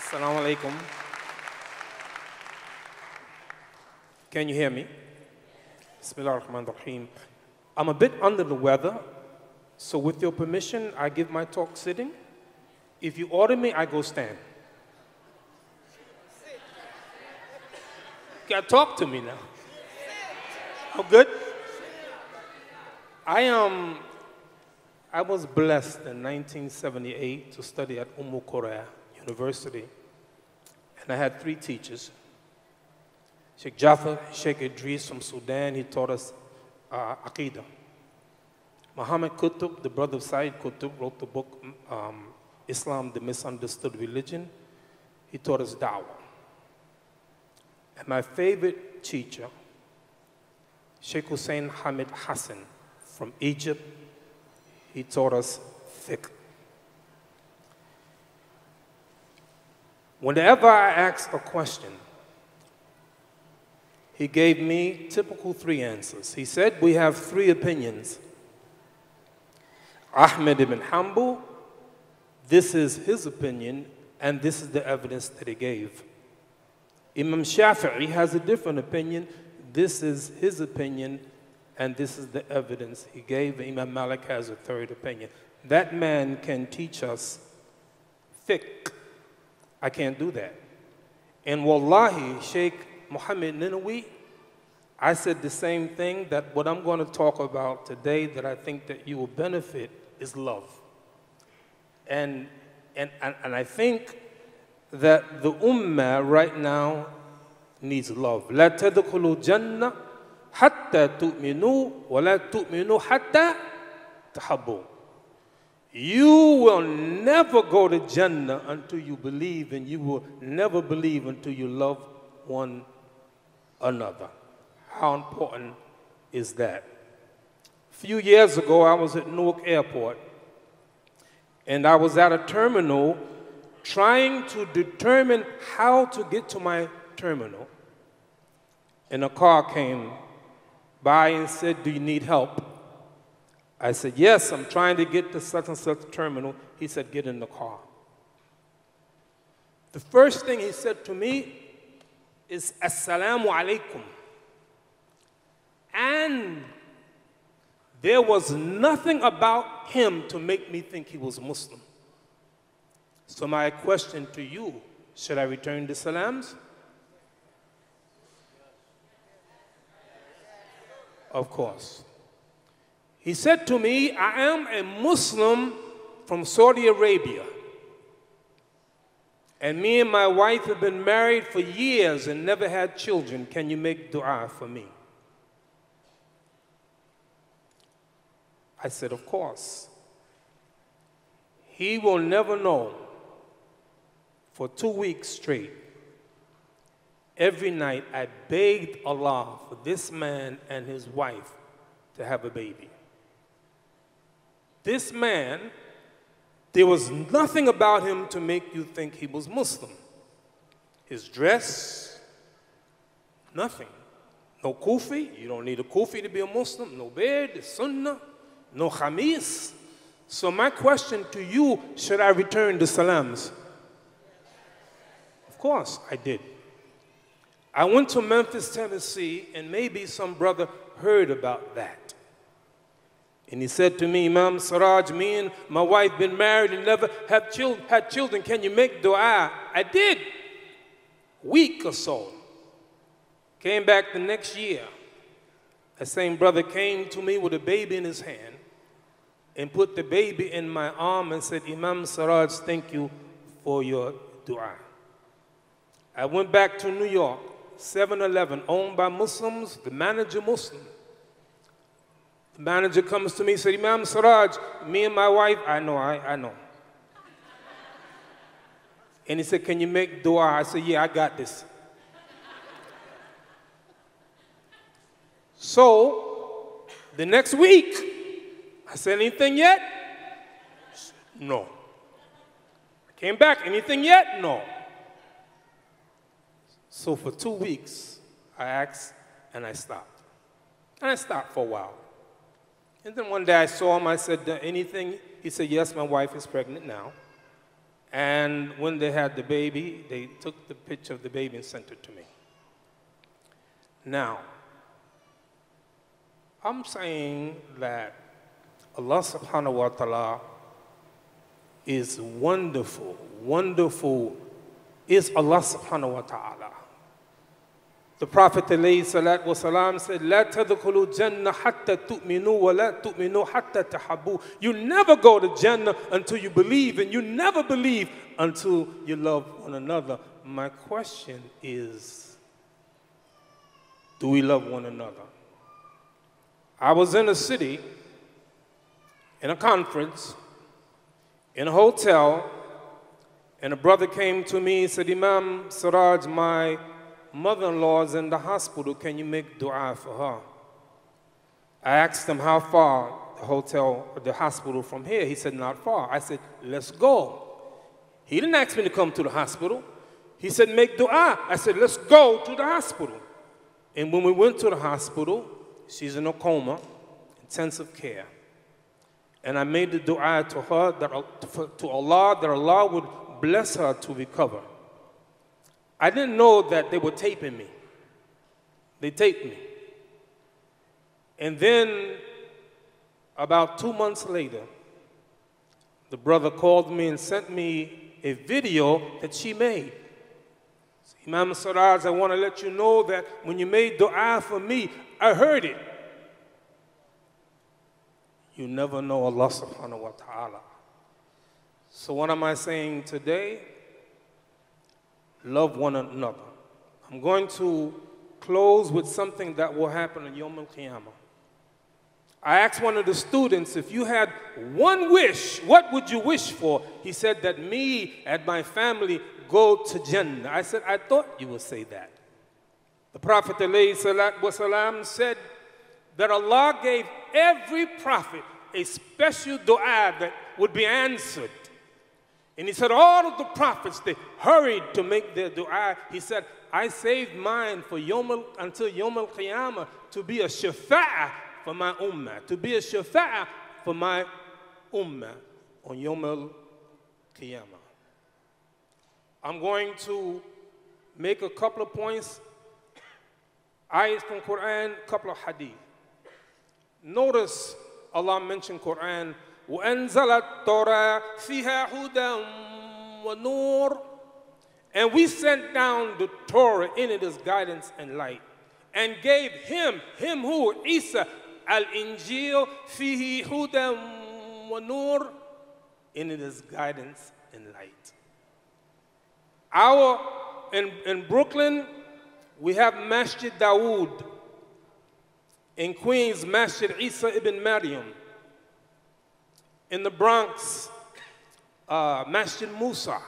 Assalamu alaikum. Can you hear me? Bismillah ar-Rahman ar-Rahim. I'm a bit under the weather, so with your permission, I give my talk sitting. If you order me, I go stand. Gotta talk to me now. I'm good? I am. I was blessed in 1978 to study at Umm Qura University, and I had three teachers. Sheikh Jafar, Sheikh Idris from Sudan, he taught us uh, Aqidah. Muhammad Qutb, the brother of Sayyid Qutb, wrote the book um, Islam, the Misunderstood Religion. He taught us Dawah. And my favorite teacher, Sheikh Hussein Hamid Hassan from Egypt, he taught us fiqh. Whenever I asked a question, he gave me typical three answers. He said, We have three opinions. Ahmed ibn Hanbal, this is his opinion, and this is the evidence that he gave. Imam Shafi'i has a different opinion. This is his opinion, and this is the evidence he gave. Imam Malik has a third opinion. That man can teach us fiqh. I can't do that. And wallahi, Sheikh Mohammed Ninowy, I said the same thing that what I'm going to talk about today that I think that you will benefit is love. And, and, and, and I think that the ummah right now needs love. لا تدخلوا الجنة حتى تؤمنوا ولا تؤمنوا حتى تحبوا. You will never go to Jannah until you believe, and you will never believe until you love one another. How important is that? A few years ago, I was at Newark Airport, and I was at a terminal trying to determine how to get to my terminal. And a car came by and said, Do you need help? I said, Yes, I'm trying to get to such and such terminal. He said, Get in the car. The first thing he said to me is, Assalamu alaikum. And there was nothing about him to make me think he was Muslim. So, my question to you should I return the salams? Of course. He said to me, I am a Muslim from Saudi Arabia. And me and my wife have been married for years and never had children. Can you make dua for me? I said, Of course. He will never know for two weeks straight. Every night I begged Allah for this man and his wife to have a baby. This man, there was nothing about him to make you think he was Muslim. His dress, nothing. No kufi, you don't need a kufi to be a Muslim. No beard, sunnah, no khamis. So my question to you, should I return the salams? Of course, I did. I went to Memphis, Tennessee, and maybe some brother heard about that. And he said to me, Imam Siraj, me and my wife been married and never have chil- had children. Can you make dua? I did. Week or so. Came back the next year. That same brother came to me with a baby in his hand and put the baby in my arm and said, Imam Siraj, thank you for your dua. I went back to New York, 7 Eleven, owned by Muslims, the manager Muslim. Manager comes to me and said, Imam Siraj, me and my wife, I know, I, I know. And he said, Can you make dua? I said, Yeah, I got this. So, the next week, I said, Anything yet? No. I came back, anything yet? No. So for two weeks, I asked and I stopped. And I stopped for a while. And then one day I saw him, I said, Anything? He said, Yes, my wife is pregnant now. And when they had the baby, they took the picture of the baby and sent it to me. Now, I'm saying that Allah subhanahu wa ta'ala is wonderful, wonderful is Allah subhanahu wa ta'ala. The Prophet والسلام, said, لا تدخلوا جنة حتى تؤمنوا ولا تؤمنوا حتى تحبوا. You never go to Jannah until you believe, and you never believe until you love one another. My question is, do we love one another? I was in a city, in a conference, in a hotel, and a brother came to me and said, Imam Siraj, my mother-in-law is in the hospital. Can you make dua for her? I asked him how far the hotel, the hospital from here. He said, not far. I said, let's go. He didn't ask me to come to the hospital. He said, make dua. I said, let's go to the hospital. And when we went to the hospital, she's in a coma, intensive care. And I made the dua to her, that, to Allah, that Allah would bless her to recover. I didn't know that they were taping me. They taped me. And then, about two months later, the brother called me and sent me a video that she made. Imam Siraj, I want to let you know that when you made dua for me, I heard it. You never know Allah subhanahu wa ta'ala. So, what am I saying today? Love one another. I'm going to close with something that will happen in Yom Qiyamah. I asked one of the students, if you had one wish, what would you wish for? He said that me and my family go to Jannah. I said, I thought you would say that. The Prophet ﷺ said that Allah gave every prophet a special dua that would be answered. And he said, all of the prophets, they hurried to make their dua. He said, I saved mine for Yom until Yom al Qiyamah to be a shafa'ah for my ummah, to be a shafa'ah for my ummah on Yom al Qiyamah. I'm going to make a couple of points, ayahs from Quran, couple of hadith. Notice Allah mentioned Quran وأنزل التوراة فيها هدى ونور and we sent down the Torah in it as guidance and light and gave him, him who? Isa, al-Injil, fihi hudan wa nur, in it is guidance and light. Our, in, in Brooklyn, we have Masjid Dawood. In Queens, Masjid Isa ibn Maryam in the Bronx, uh, Masjid Musa.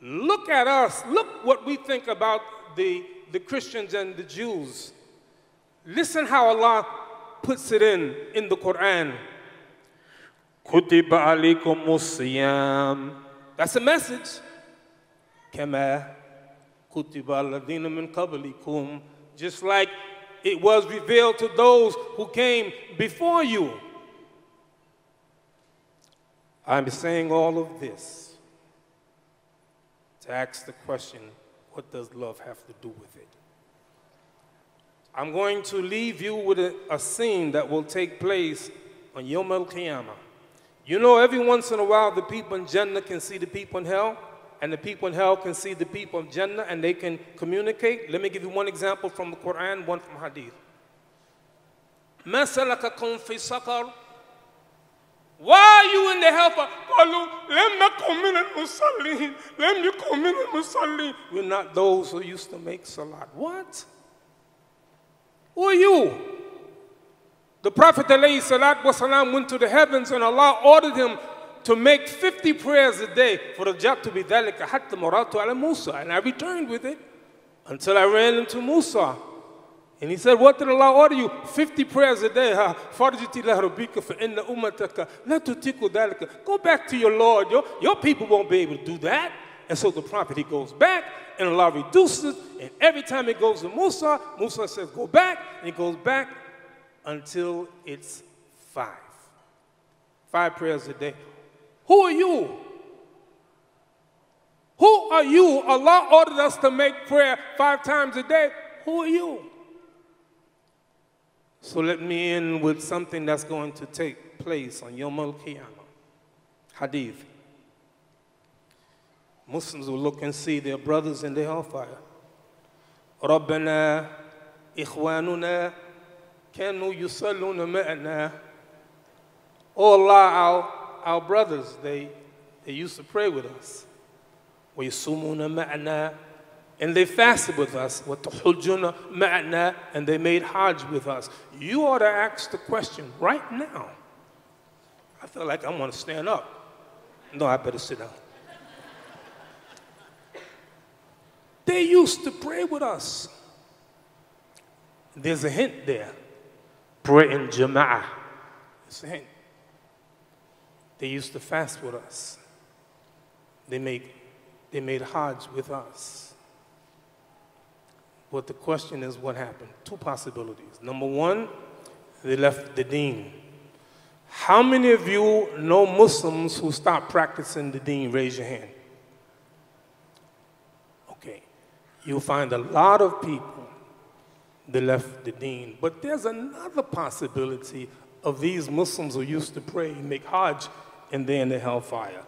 Look at us. Look what we think about the, the Christians and the Jews. Listen how Allah puts it in in the Quran. Kutiba alaykum musiyam. That's a message. Kama kutiba alladhina min qablikum. Just like it was revealed to those who came before you. I'm saying all of this to ask the question what does love have to do with it? I'm going to leave you with a, a scene that will take place on Yom El Qiyamah. You know, every once in a while, the people in Jannah can see the people in hell, and the people in hell can see the people of Jannah, and they can communicate. Let me give you one example from the Quran, one from Hadith. ما سلككم في سقر why are you in the hellfire? We're not those who used to make salat. What? Who are you? The Prophet والسلام, went to the heavens and Allah ordered him to make 50 prayers a day for the job to be ذلك حتى مرات على Musa. And I returned with it until I ran into Musa. and he said, What did Allah order you? 50 prayers a day. Go back to your Lord. Your, your people won't be able to do that. And so the prophet, he goes back, and Allah reduces, and every time he goes to Musa, Musa says, Go back, and he goes back until it's five. Five prayers a day. Who are you Who are you? Allah ordered us to make prayer five times a day. Who are you? So let me end with something that's going to take place on Yom Al Qiyamah. Hadith. Muslims will look and see their brothers in the hellfire. ربنا إخواننا كانوا يصلون معنا. Oh Allah, our, our brothers, they, they used to pray with us. ويصومون معنا and they fasted with us. وتحجون معنا and they made hajj with us. You ought to ask the question right now. I feel like I want to stand up. No, I better sit down. They used to pray with us. There's a hint there. Pray in Jama'ah. It's a hint. They used to fast with us. They made, they made Hajj with us. But the question is what happened? Two possibilities. Number one, they left the deen. How many of you know Muslims who stopped practicing the deen? Raise your hand. Okay. You'll find a lot of people that left the deen. But there's another possibility of these Muslims who used to pray, and make Hajj, and they're in the hellfire.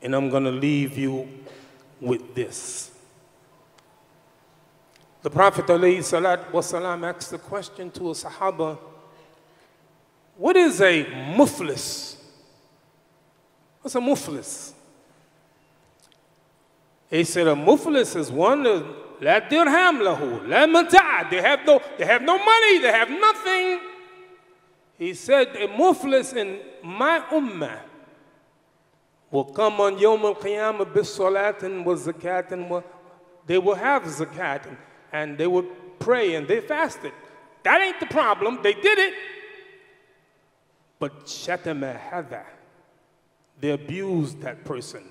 And I'm going to leave you with this. The Prophet والسلام, asked the question to a Sahaba What is a muflis? What's a muflis? He said, a muflis is one that la dirham lahu, la mata' They have no, they have no money, they have nothing. He said, a muflis in my ummah will come on Yom al-Qiyamah bis salat and was zakat and they will have zakat and they would pray and they fasted. That ain't the problem. They did it. But shatamahada, they abused that person.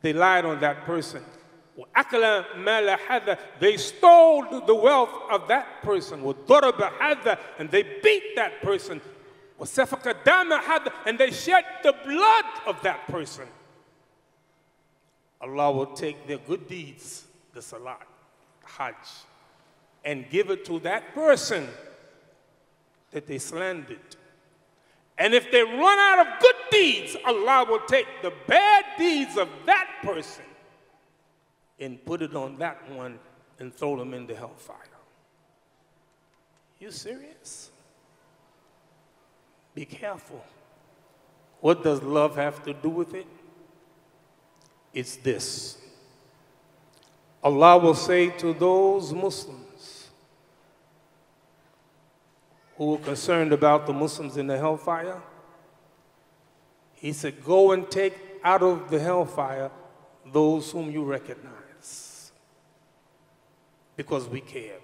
They lied on that person. They stole the wealth of that person. And they beat that person. And they shed the blood of that person. Allah will take their good deeds the salat hajj and give it to that person that they slandered and if they run out of good deeds, Allah will take the bad deeds of that person and put it on that one and throw them into hellfire. You serious? Be careful. What does love have to do with it? It's this. Allah will say to those Muslims who were concerned about the Muslims in the hellfire, he said, Go and take out of the hellfire those whom you recognize because we care.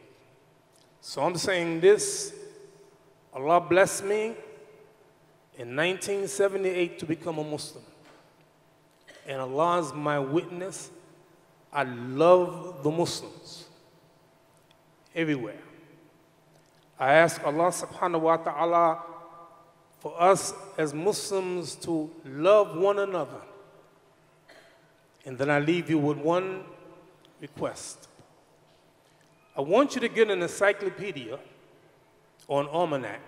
So I'm saying this Allah blessed me in 1978 to become a Muslim. And Allah is my witness. I love the Muslims everywhere. I ask Allah subhanahu wa ta'ala for us as Muslims to love one another. And then I leave you with one request. I want you to get an encyclopedia or an almanac,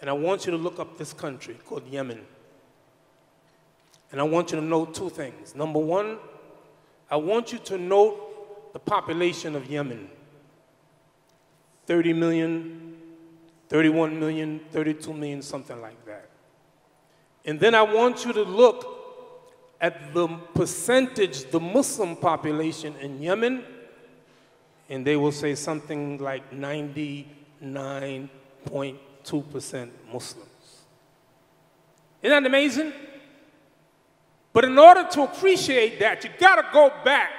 and I want you to look up this country called Yemen. And I want you to note two things. Number one, I want you to note the population of Yemen. 30 million, 31 million, 32 million, something like that. And then I want you to look at the percentage, the Muslim population in Yemen, and they will say something like 99.2% Muslims. Isn't that amazing? But in order to appreciate that, you got to go back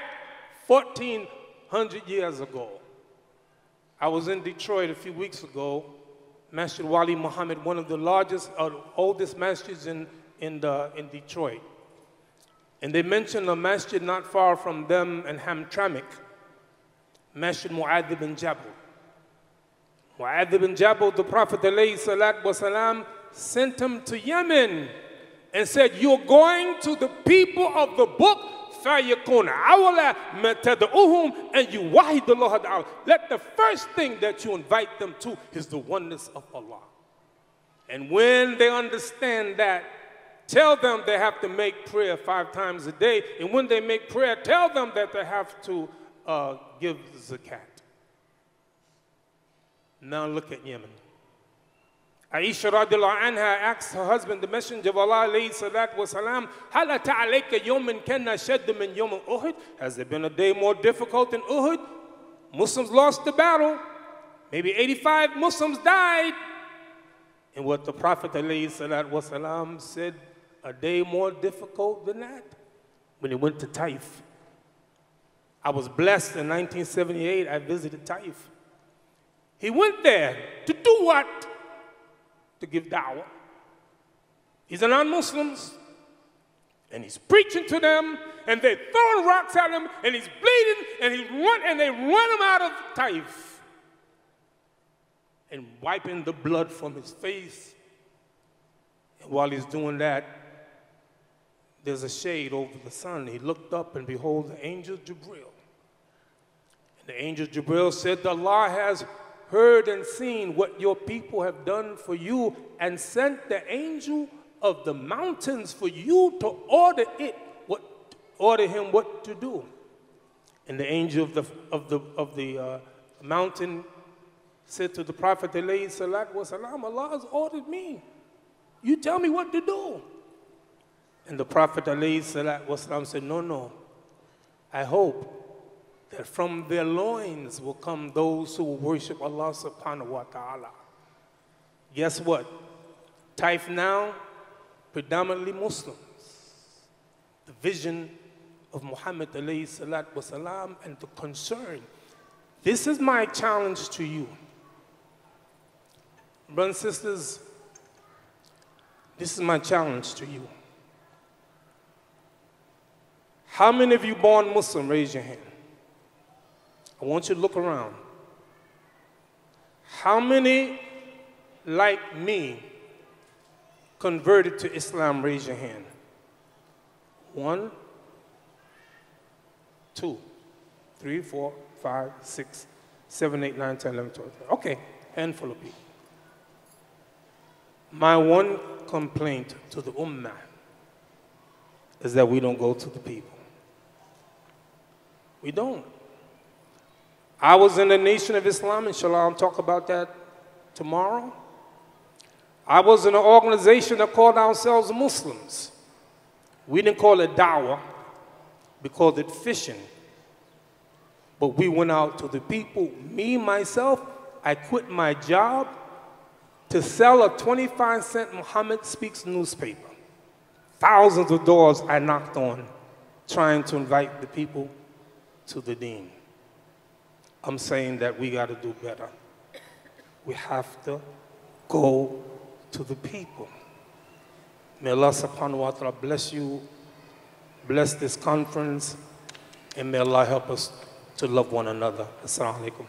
1,400 years ago. I was in Detroit a few weeks ago. Masjid Wali Muhammad, one of the largest, uh, oldest masjids in, in, the, in Detroit. And they mentioned a masjid not far from them in Hamtramck, Masjid Mu'adh ibn Jabal. Mu'adh ibn Jabal, the Prophet والسلام, sent him to Yemen. and said, You're going to the people of the book. and you Let the first thing that you invite them to is the oneness of Allah. And when they understand that, tell them they have to make prayer five times a day. And when they make prayer, tell them that they have to uh, give zakat. Now look at Yemen. Aisha radiallahu anha asked her husband, the Messenger of Allah alayhi salatu wasalam, Halata alayka yawmin kana shadda min yawmin Uhud? Has there been a day more difficult than Uhud? Muslims lost the battle. Maybe 85 Muslims died. And what the Prophet alayhi salatu wasalam said, a day more difficult than that? When he went to Taif. I was blessed in 1978, I visited Taif. He went there to do what? To give da'wah. He's a non-Muslims, and he's preaching to them, and they're throwing rocks at him, and he's bleeding, and he run, and they run him out of Taif, and wiping the blood from his face. And while he's doing that, there's a shade over the sun. He looked up, and behold, the angel Jibril. And the angel Jibril said, the Allah has heard and seen what your people have done for you and sent the angel of the mountains for you to order it what order him what to do. And the angel of the of the of the uh, mountain said to the prophet alayhi salatu wasalam allah has ordered me. You tell me what to do. And the prophet alayhi salatu wasalam said no no. I hope that from their loins will come those who worship Allah subhanahu wa ta'ala. Guess what? Taif now, predominantly Muslims. The vision of Muhammad alayhi salat wasalam and the concern. This is my challenge to you. Brothers and sisters, this is my challenge to you. How many of you born Muslim? Raise your hand. I want you to look around. How many, like me, converted to Islam? Raise your hand. One, two, three, four, five, six, seven, eight, nine, ten, eleven, twelve. Okay, handful of people. My one complaint to the Ummah is that we don't go to the people. We don't. I was in the Nation of Islam, inshallah, I'll talk about that tomorrow. I was in an organization that called ourselves Muslims. We didn't call it dawah, we called it fishing. But we went out to the people. Me, myself, I quit my job to sell a 25 cent Muhammad Speaks newspaper. Thousands of doors I knocked on trying to invite the people to the deen. I'm saying that we got to do better. We have to go to the people. May Allah subhanahu wa ta'ala bless you, bless this conference, and may Allah help us to love one another. Assalamu alaikum.